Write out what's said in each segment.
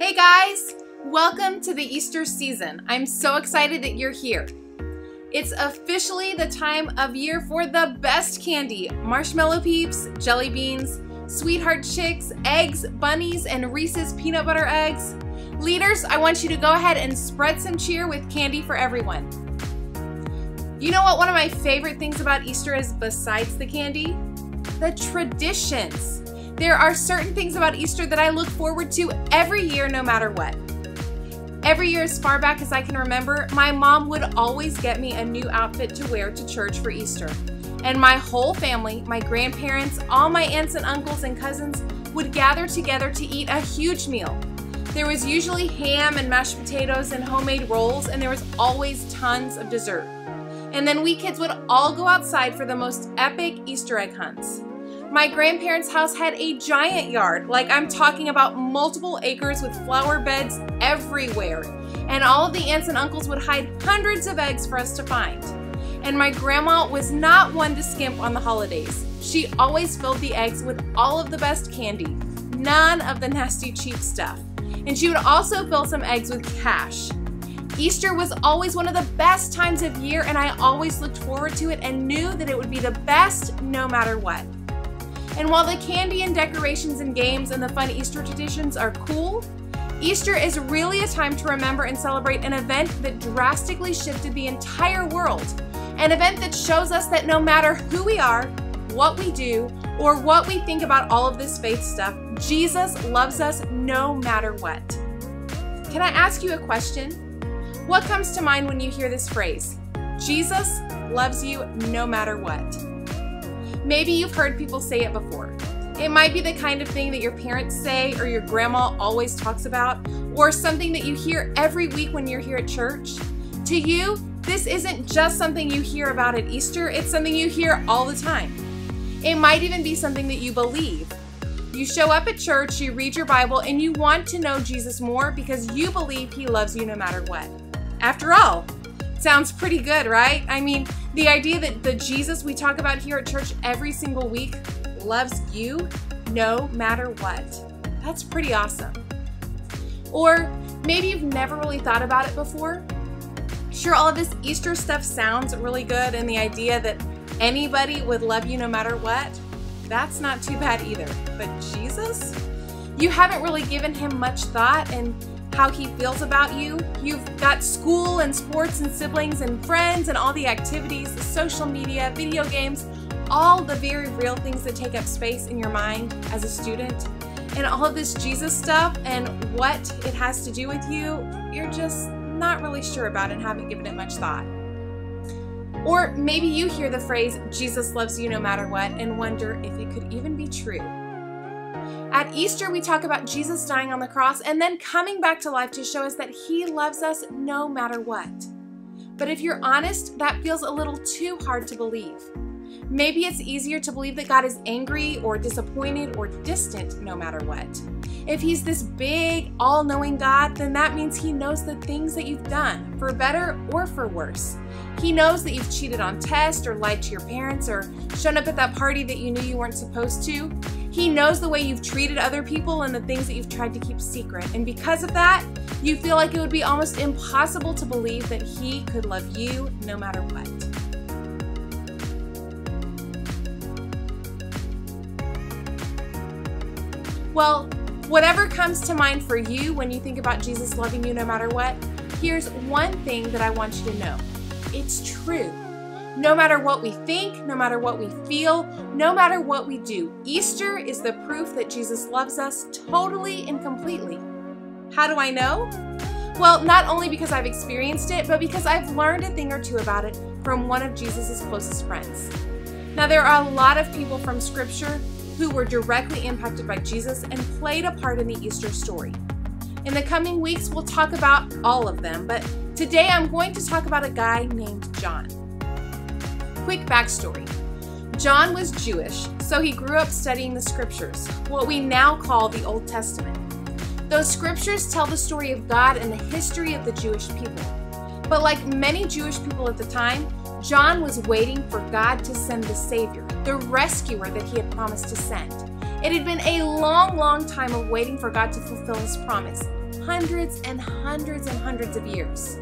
Hey guys, welcome to the Easter season. I'm so excited that you're here. It's officially the time of year for the best candy marshmallow peeps, jelly beans, sweetheart chicks, eggs, bunnies, and Reese's peanut butter eggs. Leaders, I want you to go ahead and spread some cheer with candy for everyone. You know what one of my favorite things about Easter is besides the candy? The traditions. There are certain things about Easter that I look forward to every year no matter what. Every year, as far back as I can remember, my mom would always get me a new outfit to wear to church for Easter. And my whole family, my grandparents, all my aunts and uncles and cousins would gather together to eat a huge meal. There was usually ham and mashed potatoes and homemade rolls, and there was always tons of dessert. And then we kids would all go outside for the most epic Easter egg hunts. My grandparents' house had a giant yard, like I'm talking about multiple acres with flower beds everywhere. And all of the aunts and uncles would hide hundreds of eggs for us to find. And my grandma was not one to skimp on the holidays. She always filled the eggs with all of the best candy, none of the nasty cheap stuff. And she would also fill some eggs with cash. Easter was always one of the best times of year, and I always looked forward to it and knew that it would be the best no matter what. And while the candy and decorations and games and the fun Easter traditions are cool, Easter is really a time to remember and celebrate an event that drastically shifted the entire world. An event that shows us that no matter who we are, what we do, or what we think about all of this faith stuff, Jesus loves us no matter what. Can I ask you a question? What comes to mind when you hear this phrase? Jesus loves you no matter what. Maybe you've heard people say it before. It might be the kind of thing that your parents say or your grandma always talks about, or something that you hear every week when you're here at church. To you, this isn't just something you hear about at Easter, it's something you hear all the time. It might even be something that you believe. You show up at church, you read your Bible, and you want to know Jesus more because you believe he loves you no matter what. After all, sounds pretty good, right? I mean, the idea that the Jesus we talk about here at church every single week loves you no matter what. That's pretty awesome. Or maybe you've never really thought about it before. Sure, all of this Easter stuff sounds really good, and the idea that anybody would love you no matter what, that's not too bad either. But Jesus? You haven't really given him much thought, and how he feels about you. You've got school and sports and siblings and friends and all the activities, the social media, video games, all the very real things that take up space in your mind as a student. And all of this Jesus stuff and what it has to do with you, you're just not really sure about and haven't given it much thought. Or maybe you hear the phrase, Jesus loves you no matter what, and wonder if it could even be true. At Easter, we talk about Jesus dying on the cross and then coming back to life to show us that he loves us no matter what. But if you're honest, that feels a little too hard to believe. Maybe it's easier to believe that God is angry or disappointed or distant no matter what. If He's this big, all knowing God, then that means He knows the things that you've done, for better or for worse. He knows that you've cheated on tests or lied to your parents or shown up at that party that you knew you weren't supposed to. He knows the way you've treated other people and the things that you've tried to keep secret. And because of that, you feel like it would be almost impossible to believe that He could love you no matter what. Well, whatever comes to mind for you when you think about Jesus loving you no matter what, here's one thing that I want you to know it's true. No matter what we think, no matter what we feel, no matter what we do, Easter is the proof that Jesus loves us totally and completely. How do I know? Well, not only because I've experienced it, but because I've learned a thing or two about it from one of Jesus' closest friends. Now, there are a lot of people from Scripture who were directly impacted by Jesus and played a part in the Easter story. In the coming weeks, we'll talk about all of them, but today I'm going to talk about a guy named John. Quick backstory John was Jewish, so he grew up studying the scriptures, what we now call the Old Testament. Those scriptures tell the story of God and the history of the Jewish people. But like many Jewish people at the time, John was waiting for God to send the Savior, the rescuer that he had promised to send. It had been a long, long time of waiting for God to fulfill his promise. hundreds and hundreds and hundreds of years.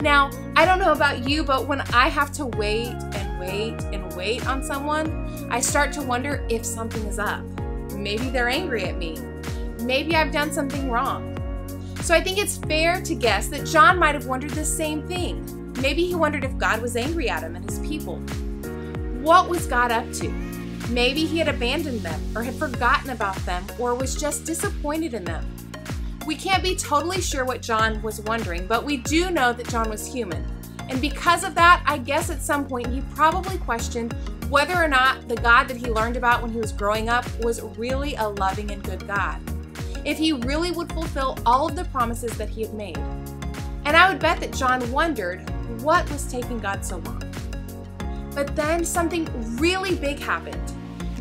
Now, I don't know about you, but when I have to wait and wait and wait on someone, I start to wonder if something is up. Maybe they're angry at me. Maybe I've done something wrong. So I think it's fair to guess that John might have wondered the same thing. Maybe he wondered if God was angry at him and his people. What was God up to? Maybe he had abandoned them or had forgotten about them or was just disappointed in them. We can't be totally sure what John was wondering, but we do know that John was human. And because of that, I guess at some point he probably questioned whether or not the God that he learned about when he was growing up was really a loving and good God. If he really would fulfill all of the promises that he had made. And I would bet that John wondered what was taking God so long. But then something really big happened.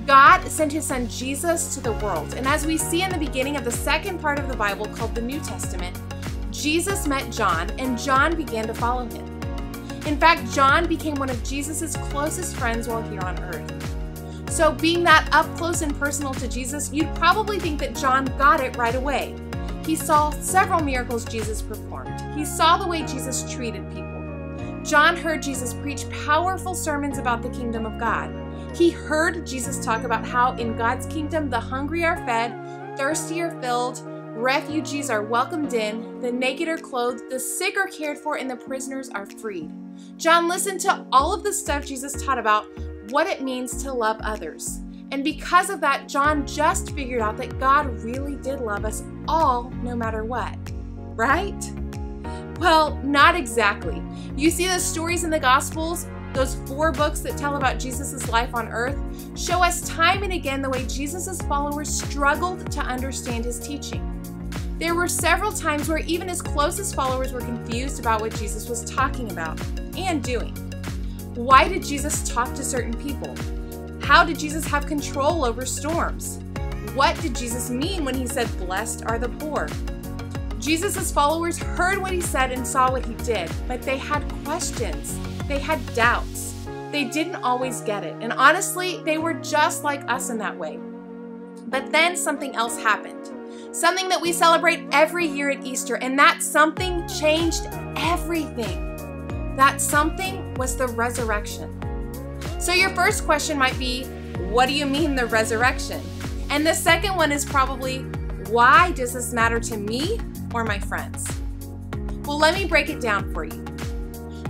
God sent his son Jesus to the world. And as we see in the beginning of the second part of the Bible called the New Testament, Jesus met John and John began to follow him. In fact, John became one of Jesus' closest friends while here on earth. So, being that up close and personal to Jesus, you'd probably think that John got it right away. He saw several miracles Jesus performed. He saw the way Jesus treated people. John heard Jesus preach powerful sermons about the kingdom of God. He heard Jesus talk about how in God's kingdom the hungry are fed, thirsty are filled, refugees are welcomed in, the naked are clothed, the sick are cared for, and the prisoners are freed. John listened to all of the stuff Jesus taught about what it means to love others. And because of that, John just figured out that God really did love us all no matter what. Right? Well, not exactly. You see the stories in the Gospels those four books that tell about Jesus' life on earth show us time and again the way Jesus' followers struggled to understand his teaching. There were several times where even his closest followers were confused about what Jesus was talking about and doing. Why did Jesus talk to certain people? How did Jesus have control over storms? What did Jesus mean when he said, Blessed are the poor? Jesus' followers heard what he said and saw what he did, but they had questions. They had doubts. They didn't always get it. And honestly, they were just like us in that way. But then something else happened. Something that we celebrate every year at Easter, and that something changed everything. That something was the resurrection. So, your first question might be what do you mean the resurrection? And the second one is probably why does this matter to me or my friends? Well, let me break it down for you.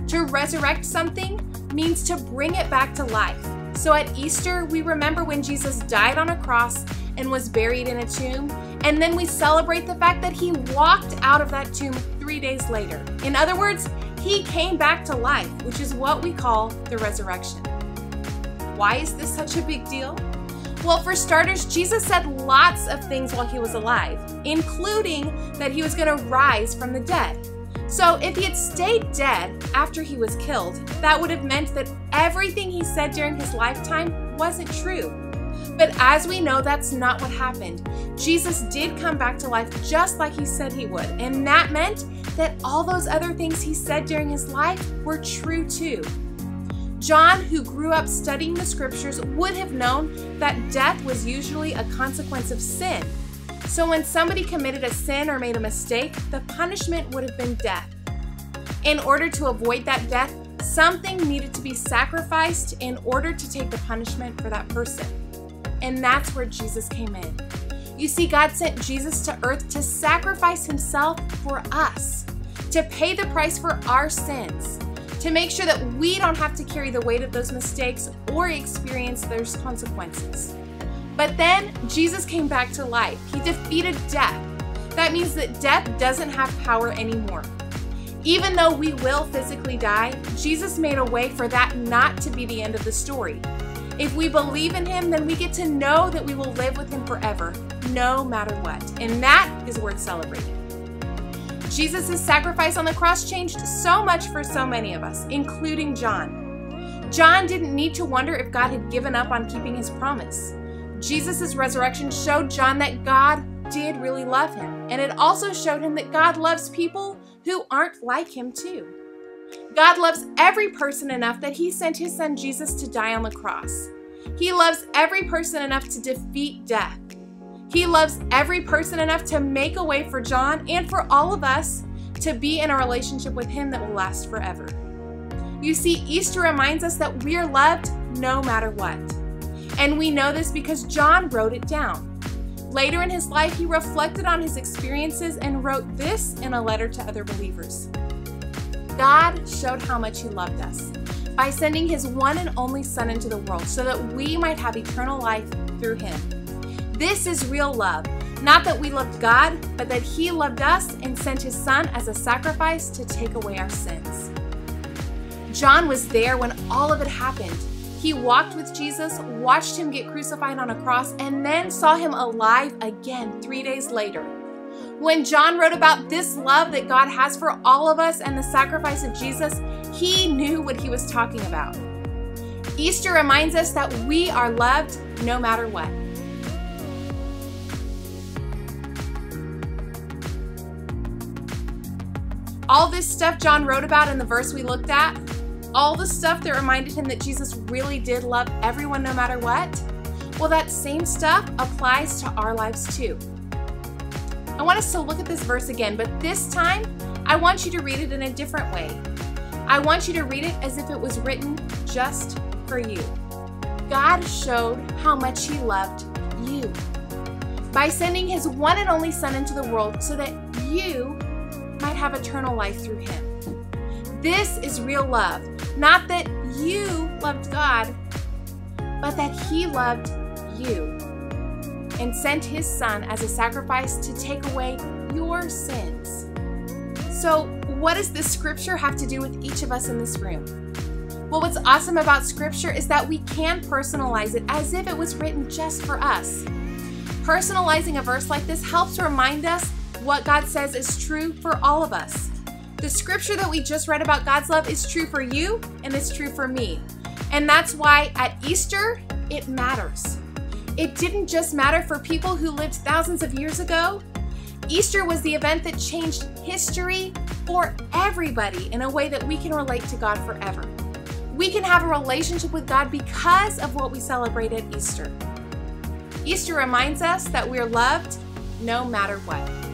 To resurrect something means to bring it back to life. So at Easter, we remember when Jesus died on a cross and was buried in a tomb, and then we celebrate the fact that he walked out of that tomb three days later. In other words, he came back to life, which is what we call the resurrection. Why is this such a big deal? Well, for starters, Jesus said lots of things while he was alive, including that he was going to rise from the dead. So, if he had stayed dead after he was killed, that would have meant that everything he said during his lifetime wasn't true. But as we know, that's not what happened. Jesus did come back to life just like he said he would, and that meant that all those other things he said during his life were true too. John, who grew up studying the scriptures, would have known that death was usually a consequence of sin so when somebody committed a sin or made a mistake, the punishment would have been death. In order to avoid that death, something needed to be sacrificed in order to take the punishment for that person. And that's where Jesus came in. You see, God sent Jesus to earth to sacrifice himself for us, to pay the price for our sins, to make sure that we don't have to carry the weight of those mistakes or experience those consequences. But then Jesus came back to life. He defeated death. That means that death doesn't have power anymore. Even though we will physically die, Jesus made a way for that not to be the end of the story. If we believe in Him, then we get to know that we will live with Him forever, no matter what. And that is worth celebrating. Jesus' sacrifice on the cross changed so much for so many of us, including John. John didn't need to wonder if God had given up on keeping his promise. Jesus' resurrection showed John that God did really love him, and it also showed him that God loves people who aren't like him, too. God loves every person enough that he sent his son Jesus to die on the cross. He loves every person enough to defeat death. He loves every person enough to make a way for John and for all of us to be in a relationship with Him that will last forever. You see, Easter reminds us that we are loved no matter what. And we know this because John wrote it down. Later in his life, he reflected on his experiences and wrote this in a letter to other believers. God showed how much He loved us by sending His one and only Son into the world so that we might have eternal life through Him. This is real love. Not that we loved God, but that He loved us and sent His Son as a sacrifice to take away our sins. John was there when all of it happened. He walked with Jesus, watched him get crucified on a cross, and then saw him alive again three days later. When John wrote about this love that God has for all of us and the sacrifice of Jesus, he knew what he was talking about. Easter reminds us that we are loved no matter what. All this stuff John wrote about in the verse we looked at, all the stuff that reminded him that Jesus really did love everyone no matter what, well, that same stuff applies to our lives too. I want us to look at this verse again, but this time I want you to read it in a different way. I want you to read it as if it was written just for you. God showed how much He loved you by sending His one and only Son into the world so that you might have eternal life through Him. This is real love. Not that you loved God, but that He loved you and sent his son as a sacrifice to take away your sins. So, what does this scripture have to do with each of us in this room? Well, what's awesome about scripture is that we can personalize it as if it was written just for us. Personalizing a verse like this helps remind us what God says is true for all of us. The scripture that we just read about God's love is true for you and it's true for me. And that's why at Easter, it matters. It didn't just matter for people who lived thousands of years ago. Easter was the event that changed history for everybody in a way that we can relate to God forever. We can have a relationship with God because of what we celebrate at Easter. Easter reminds us that we're loved no matter what.